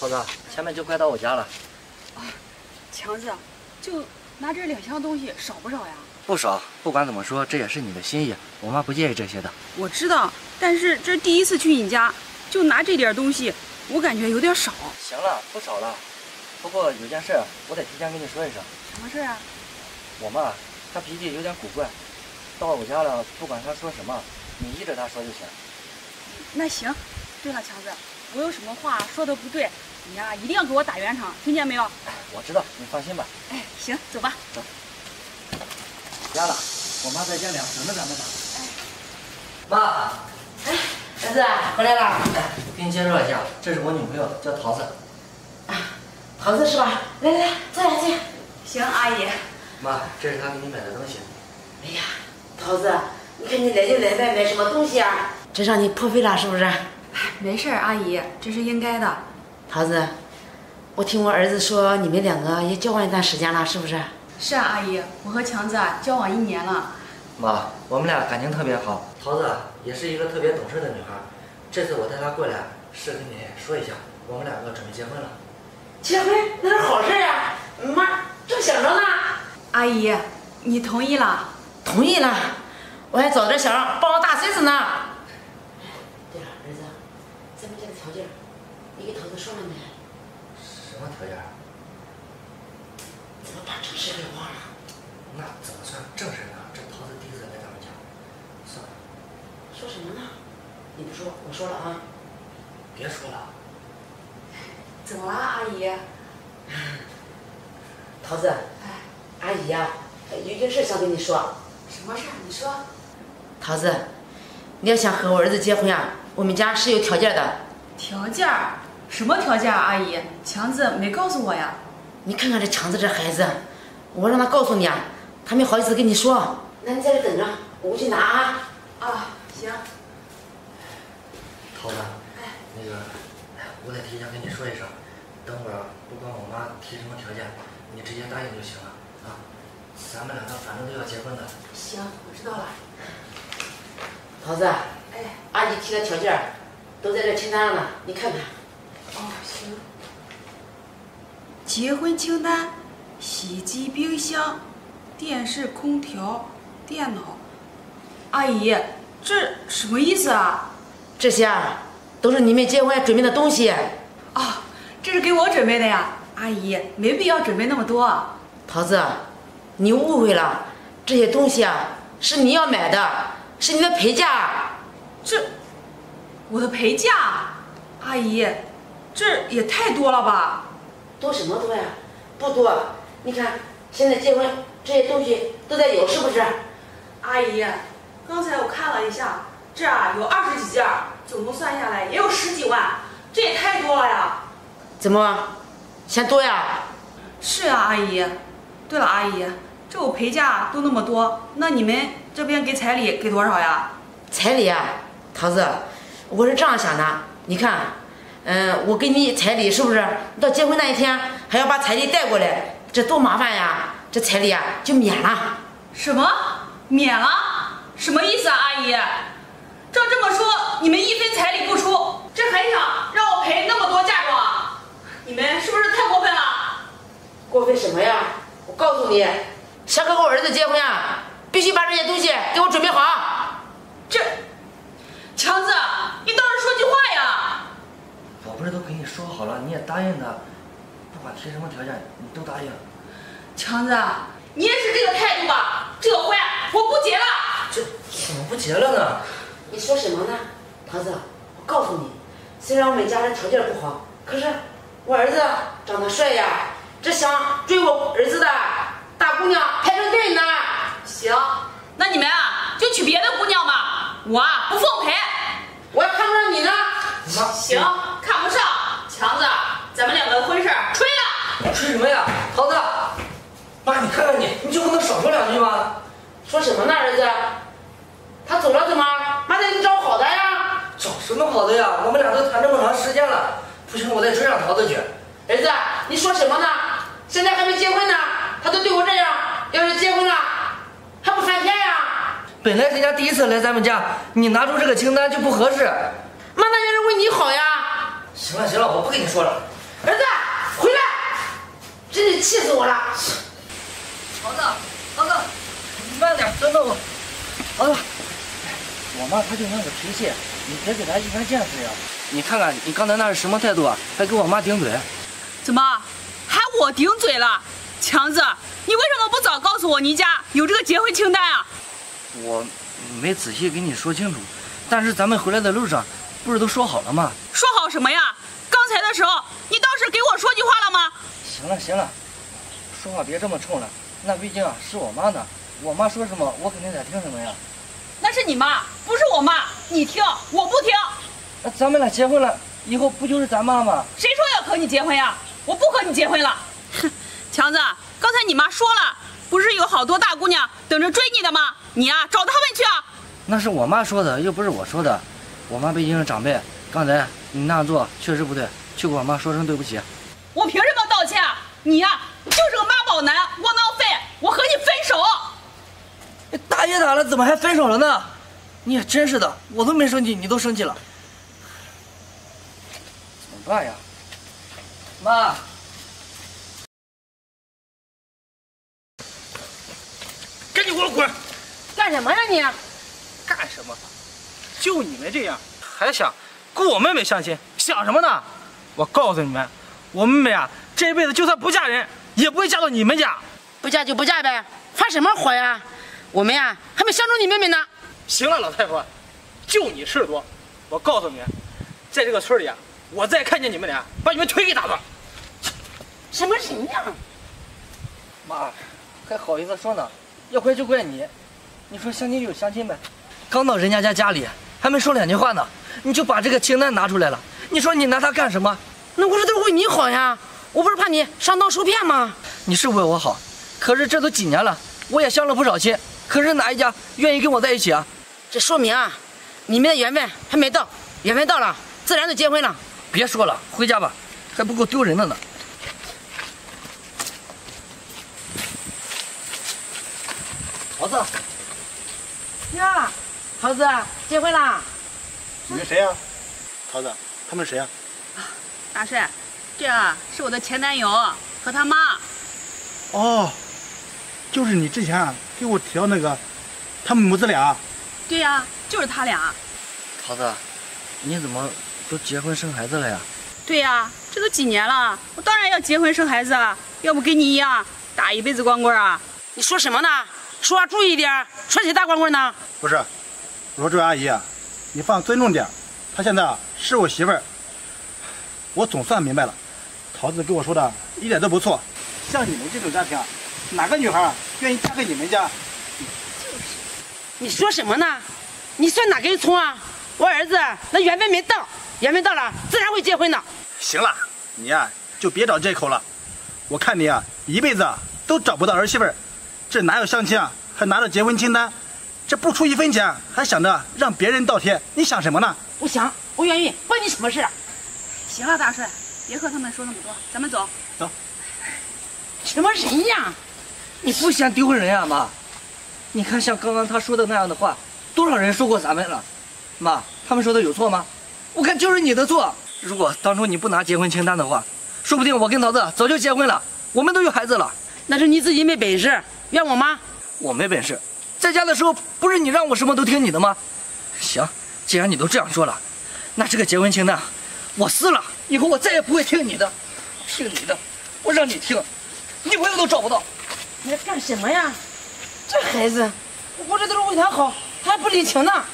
涛子，前面就快到我家了。啊强子，就拿这两箱东西，少不少呀？不少，不管怎么说，这也是你的心意，我妈不介意这些的。我知道，但是这第一次去你家，就拿这点东西，我感觉有点少。行了，不少了。不过有件事，我得提前跟你说一声。什么事啊？我妈，她脾气有点古怪，到我家了，不管她说什么，你依着她说就行。那行。对了，强子，我有什么话说的不对，你呀一定要给我打圆场，听见没有？我知道，你放心吧。哎，行，走吧。走。家了，我妈在家里，等着咱们呢。哎，妈。哎，儿子回来了。哎，给你介绍一下，这是我女朋友，叫桃子。啊，桃子是吧？来来来，坐下坐下。行，阿姨。妈，这是她给你买的东西。哎呀，桃子，你看你来就来呗，买什么东西啊？这让你破费了是不是？没事，阿姨，这是应该的。桃子，我听我儿子说你们两个也交往一段时间了，是不是？是啊，阿姨，我和强子交往一年了。妈，我们俩感情特别好，桃子也是一个特别懂事的女孩。这次我带她过来，是跟你说一下，我们两个准备结婚了。结婚那是好事呀，妈正想着呢。阿姨，你同意了？同意了，我还找着想抱大孙子呢。你给桃子说了没？什么条件？怎么把正事给忘了？那怎么算正事呢？这桃子第一次来咱们家，算了。说什么呢？你不说，我说了啊。别说了。怎么了，阿姨？桃子，哎，阿姨呀，有件事想跟你说。什么事？你说。桃子，你要想和我儿子结婚呀，我们家是有条件的。条件？什么条件啊，阿姨？强子没告诉我呀。你看看这强子这孩子，我让他告诉你啊，他没好意思跟你说。那你在这等着，我过去拿啊。啊，行。桃子，哎，那个，我得提前跟你说一声，等会儿不管我妈提什么条件，你直接答应就行了啊。咱们两个反正都要结婚的。行，我知道了。桃子，哎，阿姨提的条件都在这清单上呢，你看看。哦，行。结婚清单：洗衣机、冰箱、电视、空调、电脑。阿姨，这什么意思啊？这些啊，都是你们结婚准备的东西。啊，这是给我准备的呀。阿姨，没必要准备那么多。桃子，你误会了，这些东西啊，是你要买的，是你的陪嫁。这，我的陪嫁，阿姨。这也太多了吧？多什么多呀？不多。你看，现在结婚这些东西都得有，是不是？阿姨，刚才我看了一下，这啊有二十几件，总共算下来也有十几万，这也太多了呀！怎么，嫌多呀？是啊，阿姨。对了，阿姨，这我陪嫁都那么多，那你们这边给彩礼给多少呀？彩礼啊，桃子，我是这样想的，你看。嗯，我给你彩礼是不是？到结婚那一天还要把彩礼带过来，这多麻烦呀！这彩礼啊就免了。什么？免了？什么意思啊，阿姨？照这么说，你们一分彩礼不出，这还想让我赔那么多嫁妆？你们是不是太过分了？过分什么呀？我告诉你，想和我儿子结婚啊，必须把这些东西给我准备好。这，强子，你倒是说句话呀！我不是都跟你说好了，你也答应他，不管提什么条件，你都答应。强子，你也是这个态度吧？这个婚我不结了。这怎么不结了呢？你说什么呢，桃子？我告诉你，虽然我们家人条件不好，可是我儿子长得帅呀，这想追我儿子的大姑娘排成队呢。行，那你们啊就娶别的姑娘吧，我啊不奉陪。我还看不上你呢。行。看不上强子，咱们两个婚事吹了。吹什么呀，桃子？妈，你看看你，你就不能少说两句吗？说什么呢，儿子？他走了怎么？妈得你找好的呀。找什么好的呀？我们俩都谈这么长时间了，不行，我再追上桃子去。儿子，你说什么呢？现在还没结婚呢，他都对我这样，要是结婚了，还不翻天呀？本来人家第一次来咱们家，你拿出这个清单就不合适。妈，那也是为你好呀。行了行了，我不跟你说了。真是气死我了！强子，强子，你慢点，等等我。强子，我妈她就那个脾气，你别给她一般见识呀。你看看你刚才那是什么态度啊？还给我妈顶嘴。怎么还我顶嘴了？强子，你为什么不早告诉我你家有这个结婚清单啊？我没仔细跟你说清楚，但是咱们回来的路上不是都说好了吗？说好什么呀？刚才的时候你倒是给我说句话了吗？行了行了，说话别这么冲了。那毕竟啊是我妈呢，我妈说什么我肯定得听什么呀。那是你妈，不是我妈，你听我不听。那咱们俩结婚了以后不就是咱妈吗？谁说要和你结婚呀？我不和你结婚了。哼，强子，刚才你妈说了，不是有好多大姑娘等着追你的吗？你呀、找他们去啊！那是我妈说的，又不是我说的。我妈毕竟是长辈，刚才你那样做确实不对，去给我妈说声对不起。我凭什么道歉啊？你呀、就是个妈宝男，窝囊废！我和你分手！大爷打了，怎么还分手了呢？你也真是的，我都没生气，你都生气了，怎么办呀？妈，赶紧给我滚！干什么呀你？干什么？就你们这样，还想跟我妹妹相亲，想什么呢？我告诉你们，我妹妹啊，这辈子就算不嫁人，也不会嫁到你们家。不嫁就不嫁呗，发什么火呀？我们呀还没相中你妹妹呢。行了，老太婆，就你事儿多。我告诉你，在这个村里啊，我再看见你们俩，把你们腿给打断。什么人呀？妈，还好意思说呢？要怪就怪你。你说相亲就相亲呗，刚到人家家家里，还没说两句话呢，你就把这个清单拿出来了。你说你拿它干什么？那我这都是为你好呀，我不是怕你上当受骗吗？你是为我好，可是这都几年了，我也相了不少亲，可是哪一家愿意跟我在一起啊？这说明啊，你们的缘分还没到，缘分到了，自然就结婚了。别说了，回家吧，还不够丢人的呢。桃子，呀，桃子结婚啦！你们谁呀、桃子，他们谁呀、大帅，这啊是我的前男友和他妈。哦，就是你之前啊给我提到那个，他们母子俩。对呀、就是他俩。桃子，你怎么都结婚生孩子了呀？对呀、这都几年了，我当然要结婚生孩子啊，要不跟你一样打一辈子光棍啊！你说什么呢？说话注意点，说谁大光棍呢？不是，我说这位阿姨啊，你放尊重点，她现在啊是我媳妇儿。我总算明白了，桃子跟我说的一点都不错。像你们这种家庭啊，哪个女孩啊愿意嫁给你们家？你说什么呢？你算哪根葱啊？我儿子那缘分没到，缘分到了自然会结婚的。行了，你呀、就别找借口了。我看你啊一辈子啊都找不到儿媳妇儿，这哪有相亲啊？还拿着结婚清单，这不出一分钱还想着让别人倒贴，你想什么呢？我想，我愿意，关你什么事啊？行了，大帅，别和他们说那么多，咱们走。走什么人呀？你不嫌丢人呀，妈？你看像刚刚他说的那样的话，多少人说过咱们了？妈，他们说的有错吗？我看就是你的错。如果当初你不拿结婚清单的话，说不定我跟桃子早就结婚了，我们都有孩子了。那是你自己没本事，怨我妈。我没本事，在家的时候不是你让我什么都听你的吗？行，既然你都这样说了，那这个结婚清单我撕了，以后我再也不会听你的，听你的，我让你听，女朋友都找不到。你在干什么呀？这孩子，我这都是为他好，他还不领情呢。